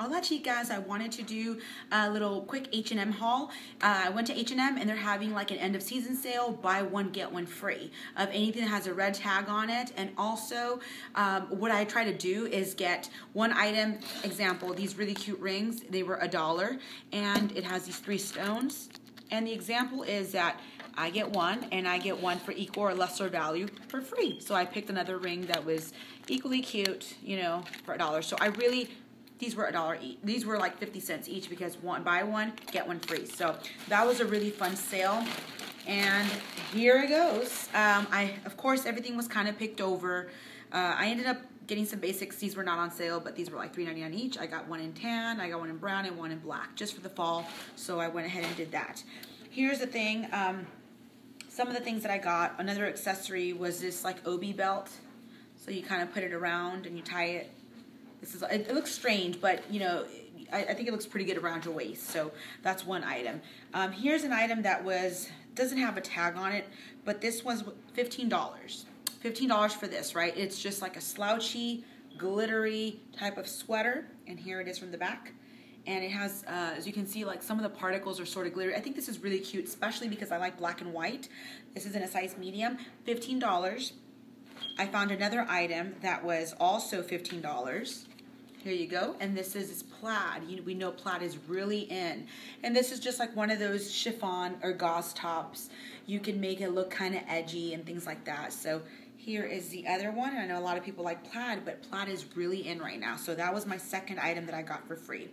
all that cheap guys, I wanted to do a little quick H&M haul. Uh, I went to H&M and they're having like an end of season sale, buy one, get one free of anything that has a red tag on it. And also um, what I try to do is get one item, example, these really cute rings, they were a dollar and it has these three stones. And the example is that I get one and I get one for equal or lesser value for free. So I picked another ring that was equally cute, you know, for a dollar. So I really, these were a dollar each. These were like 50 cents each because one buy one, get one free. So that was a really fun sale. And here it goes. Um, I, of course, everything was kind of picked over. Uh, I ended up getting some basics. These were not on sale, but these were like $3.99 each. I got one in tan, I got one in brown, and one in black, just for the fall. So I went ahead and did that. Here's the thing. Um, some of the things that I got, another accessory was this like obi belt. So you kind of put it around and you tie it. This is, it, it looks strange, but you know, I, I, think it looks pretty good around your waist. So that's one item. Um, here's an item that was, doesn't have a tag on it, but this was $15. $15 for this, right? It's just like a slouchy, glittery type of sweater. And here it is from the back and it has, uh, as you can see, like some of the particles are sort of glittery. I think this is really cute, especially because I like black and white. This is in a size medium, $15. I found another item that was also $15. Here you go. And this is, plaid. You, we know plaid is really in. And this is just like one of those chiffon or gauze tops. You can make it look kind of edgy and things like that. So here is the other one. and I know a lot of people like plaid, but plaid is really in right now. So that was my second item that I got for free.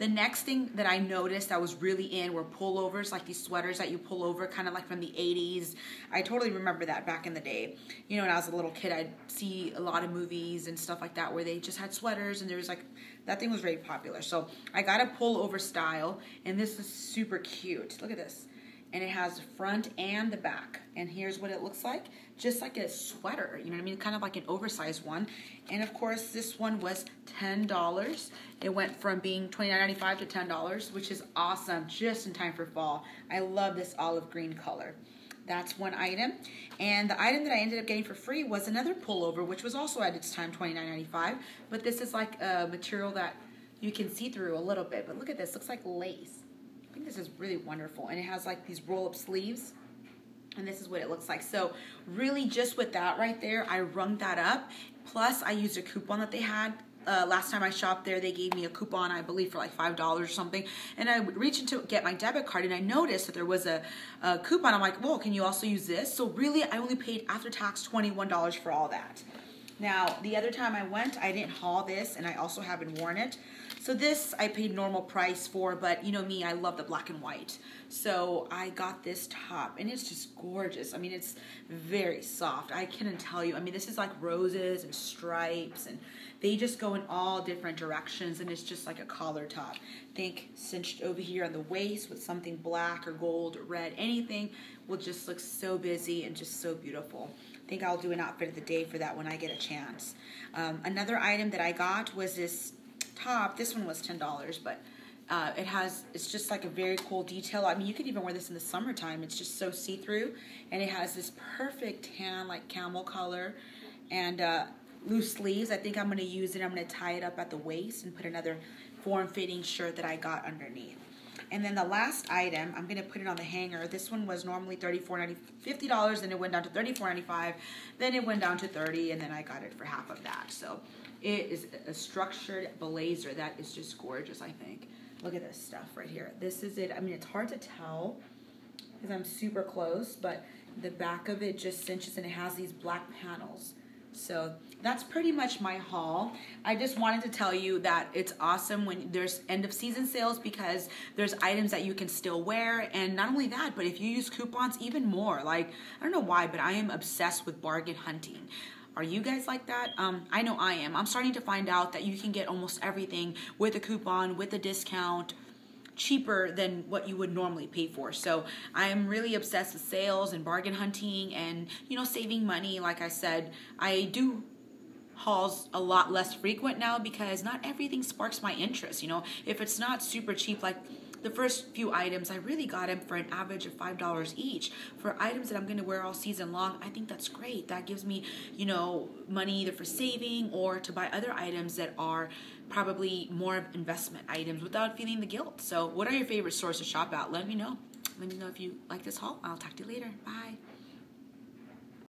The next thing that I noticed that was really in were pullovers, like these sweaters that you pull over, kind of like from the 80s. I totally remember that back in the day. You know, when I was a little kid, I'd see a lot of movies and stuff like that where they just had sweaters and there was like, that thing was very popular. So I got a pullover style and this is super cute. Look at this and it has the front and the back. And here's what it looks like, just like a sweater, you know what I mean? Kind of like an oversized one. And of course, this one was $10. It went from being $29.95 to $10, which is awesome, just in time for fall. I love this olive green color. That's one item. And the item that I ended up getting for free was another pullover, which was also at its time $29.95. But this is like a material that you can see through a little bit. But look at this, looks like lace. Think this is really wonderful. And it has like these roll up sleeves. And this is what it looks like. So really just with that right there, I rung that up. Plus I used a coupon that they had uh, last time I shopped there, they gave me a coupon, I believe, for like $5 or something. And I reached into get my debit card and I noticed that there was a, a coupon. I'm like, well, can you also use this? So really, I only paid after tax $21 for all that. Now, the other time I went, I didn't haul this and I also haven't worn it. So this I paid normal price for, but you know me, I love the black and white. So I got this top and it's just gorgeous. I mean, it's very soft. I couldn't tell you. I mean, this is like roses and stripes and they just go in all different directions and it's just like a collar top. Think cinched over here on the waist with something black or gold or red, anything will just look so busy and just so beautiful. Think I'll do an outfit of the day for that when I get a chance. Um, another item that I got was this top. This one was $10, but uh, it has, it's just like a very cool detail. I mean, you could even wear this in the summertime. It's just so see-through. And it has this perfect tan, like camel color. And uh, loose sleeves. I think I'm going to use it. I'm going to tie it up at the waist and put another form-fitting shirt that I got underneath. And then the last item, I'm going to put it on the hanger. This one was normally $34.90, $50, then it went down to $34.95, then it went down to 30 and then I got it for half of that. So it is a structured blazer that is just gorgeous, I think. Look at this stuff right here. This is it. I mean, it's hard to tell because I'm super close, but the back of it just cinches and it has these black panels. So that's pretty much my haul. I just wanted to tell you that it's awesome when there's end of season sales because there's items that you can still wear. And not only that, but if you use coupons, even more. Like, I don't know why, but I am obsessed with bargain hunting. Are you guys like that? Um, I know I am. I'm starting to find out that you can get almost everything with a coupon, with a discount, cheaper than what you would normally pay for. So I'm really obsessed with sales and bargain hunting and, you know, saving money. Like I said, I do hauls a lot less frequent now because not everything sparks my interest. You know, if it's not super cheap, like the first few items, I really got them for an average of $5 each. For items that I'm going to wear all season long, I think that's great. That gives me, you know, money either for saving or to buy other items that are probably more of investment items without feeling the guilt. So, what are your favorite stores to shop at? Let me know. Let me know if you like this haul. I'll talk to you later. Bye.